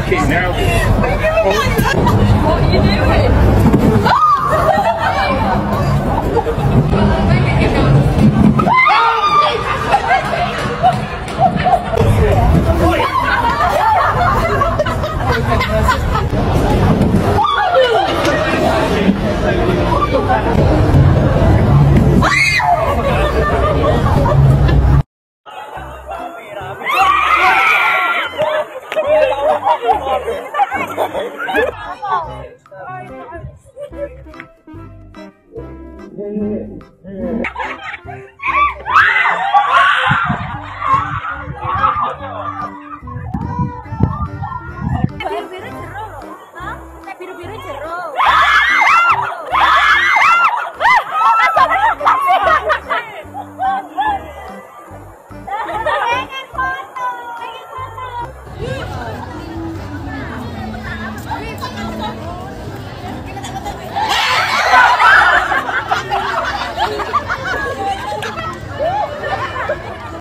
okay, now. What are you doing? 嗯嗯。